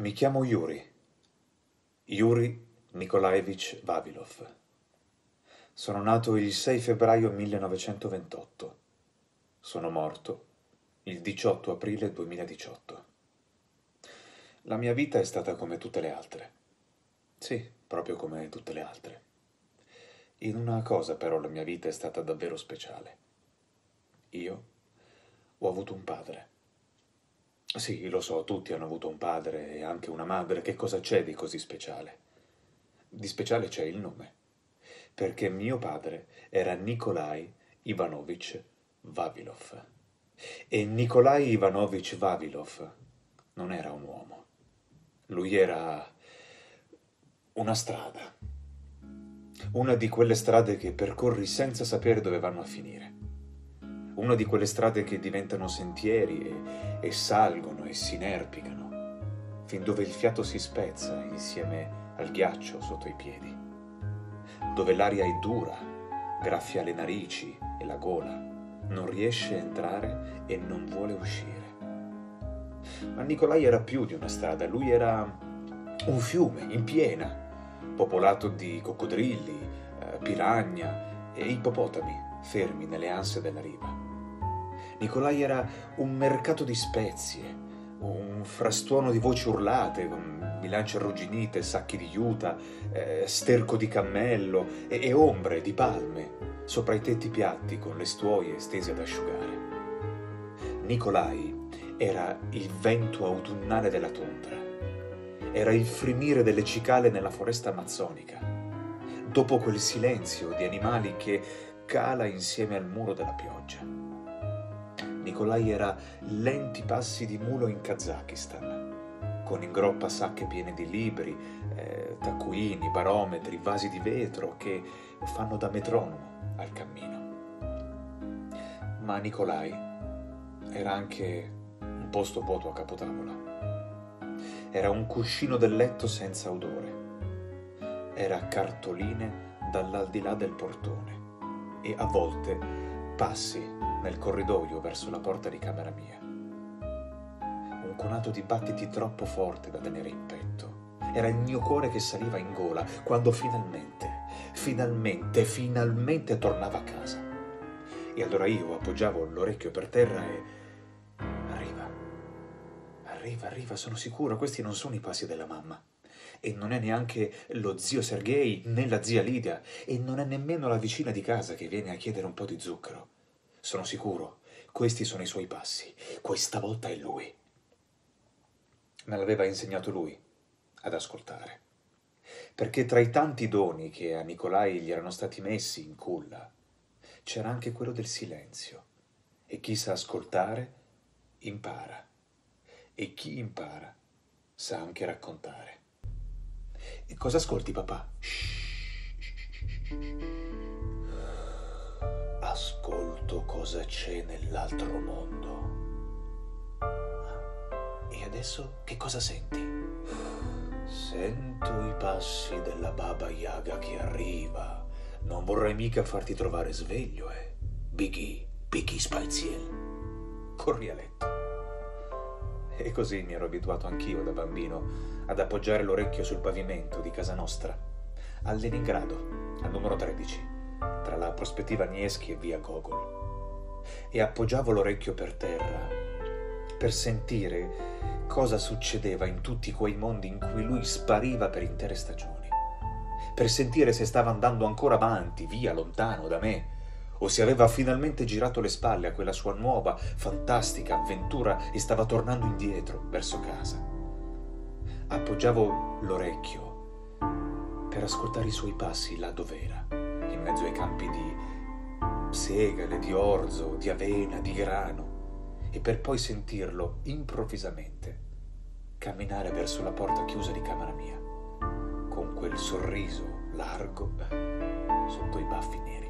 Mi chiamo Yuri. Yuri Nikolaevich Vavilov. Sono nato il 6 febbraio 1928. Sono morto il 18 aprile 2018. La mia vita è stata come tutte le altre. Sì, proprio come tutte le altre. In una cosa però la mia vita è stata davvero speciale. Io ho avuto un padre. Sì, lo so, tutti hanno avuto un padre e anche una madre. Che cosa c'è di così speciale? Di speciale c'è il nome. Perché mio padre era Nikolai Ivanovich Vavilov. E Nikolai Ivanovich Vavilov non era un uomo. Lui era una strada. Una di quelle strade che percorri senza sapere dove vanno a finire. Una di quelle strade che diventano sentieri e, e salgono e si inerpicano, fin dove il fiato si spezza insieme al ghiaccio sotto i piedi. Dove l'aria è dura, graffia le narici e la gola, non riesce a entrare e non vuole uscire. Ma Nicolai era più di una strada, lui era un fiume in piena, popolato di coccodrilli, eh, piragna e ippopotami fermi nelle anse della riva. Nicolai era un mercato di spezie, un frastuono di voci urlate, con bilance arrugginite, sacchi di juta, eh, sterco di cammello e, e ombre di palme sopra i tetti piatti con le stuoie stese ad asciugare. Nicolai era il vento autunnale della tundra, era il frimire delle cicale nella foresta amazzonica, dopo quel silenzio di animali che cala insieme al muro della pioggia. Nicolai era lenti passi di mulo in Kazakistan, con in groppa sacche piene di libri, eh, taccuini, barometri, vasi di vetro che fanno da metronomo al cammino. Ma Nicolai era anche un posto vuoto a capotavola. Era un cuscino del letto senza odore. Era cartoline dall'aldilà del portone e a volte passi nel corridoio verso la porta di camera mia. Un conato di battiti troppo forte da tenere in petto. Era il mio cuore che saliva in gola quando finalmente, finalmente, finalmente tornava a casa. E allora io appoggiavo l'orecchio per terra e... Arriva, arriva, arriva, sono sicuro, questi non sono i passi della mamma. E non è neanche lo zio Sergei né la zia Lidia, e non è nemmeno la vicina di casa che viene a chiedere un po' di zucchero. Sono sicuro, questi sono i suoi passi. Questa volta è lui. Me l'aveva insegnato lui ad ascoltare. Perché tra i tanti doni che a Nicolai gli erano stati messi in culla, c'era anche quello del silenzio. E chi sa ascoltare, impara. E chi impara, sa anche raccontare. E cosa ascolti, papà? Shh ascolto cosa c'è nell'altro mondo. E adesso che cosa senti? Sento i passi della Baba Yaga che arriva. Non vorrei mica farti trovare sveglio, eh. Biggie, Biggie Spaziel. Corri a letto. E così mi ero abituato anch'io da bambino ad appoggiare l'orecchio sul pavimento di casa nostra, a Leningrado, al numero 13 tra la prospettiva Nieschi e via Gogol. E appoggiavo l'orecchio per terra per sentire cosa succedeva in tutti quei mondi in cui lui spariva per intere stagioni, per sentire se stava andando ancora avanti, via, lontano da me, o se aveva finalmente girato le spalle a quella sua nuova, fantastica avventura e stava tornando indietro, verso casa. Appoggiavo l'orecchio per ascoltare i suoi passi là dov'era. in mezzo ai campi di segale, di orzo, di avena, di grano, e per poi sentirlo improvvisamente camminare verso la porta chiusa di camera mia, con quel sorriso largo sotto i baffi neri.